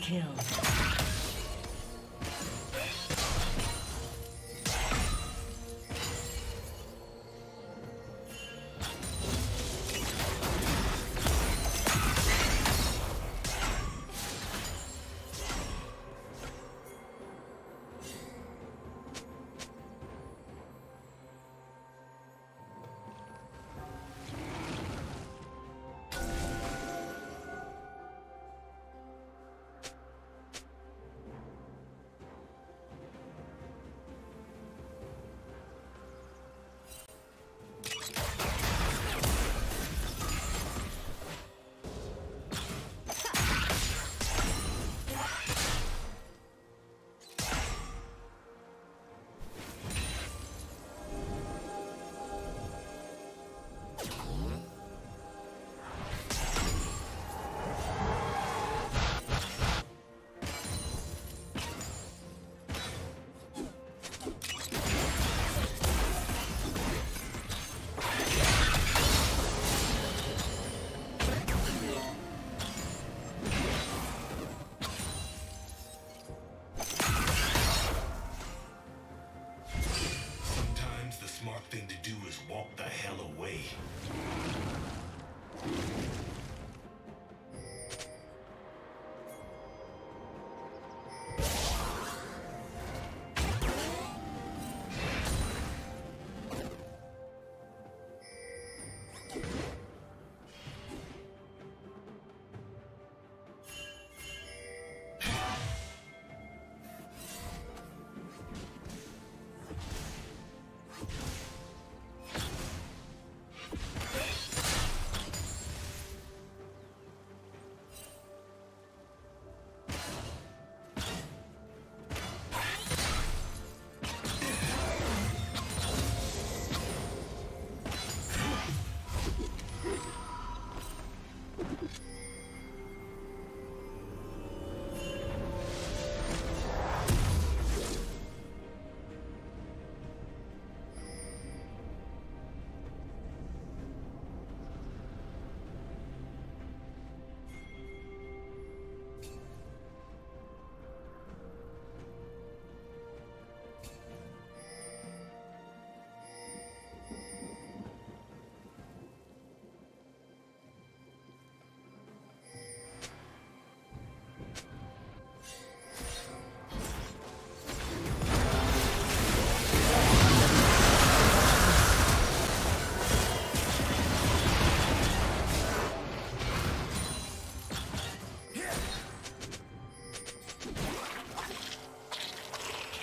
Kill.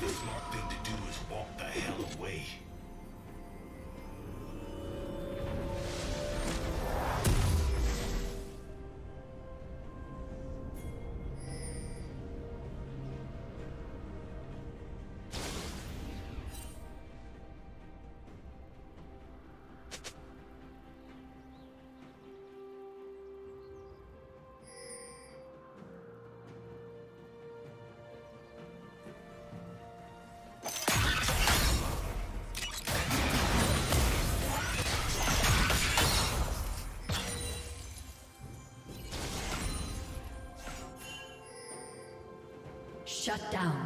There's one thing to do is walk the hell away. Shut down.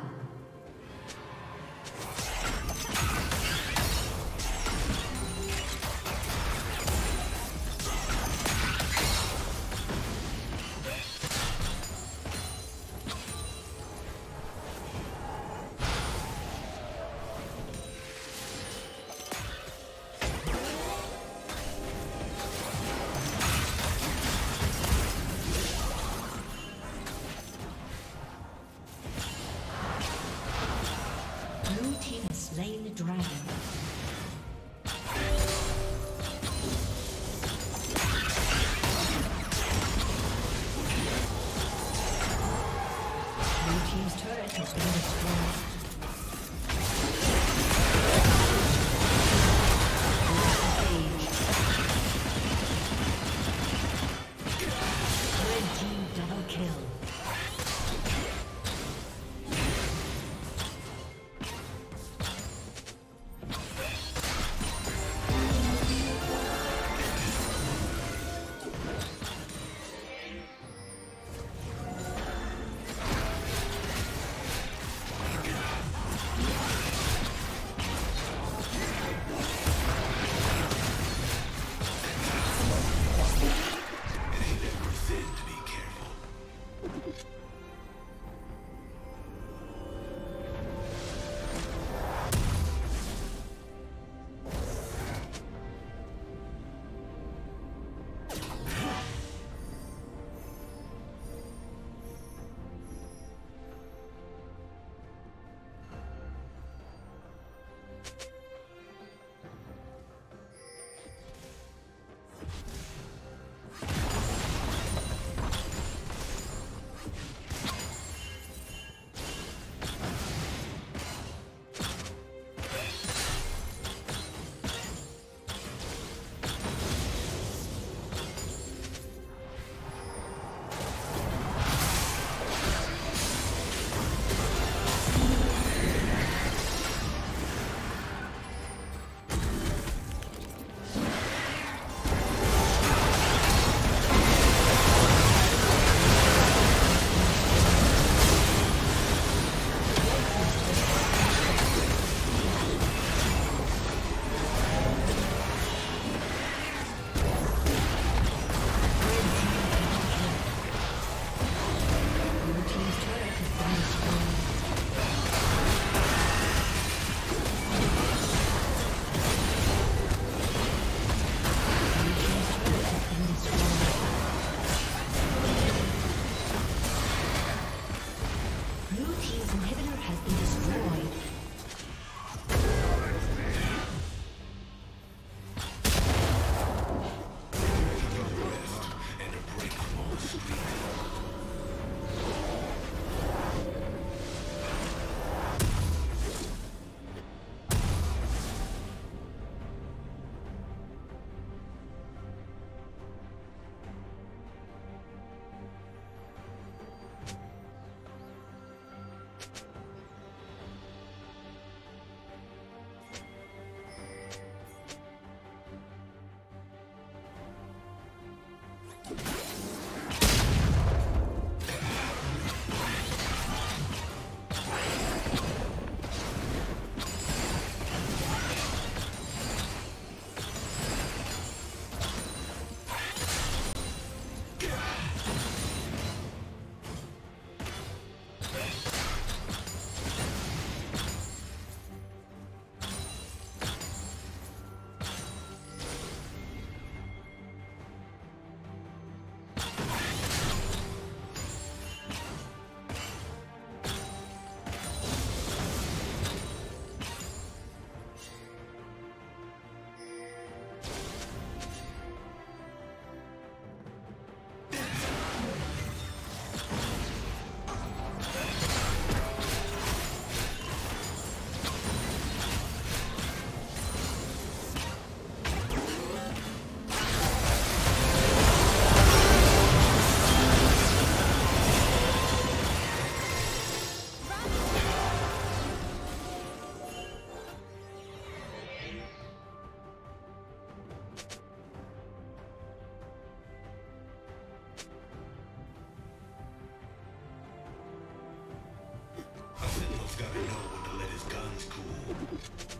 Gotta know when to let his guns cool.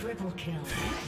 Triple kill.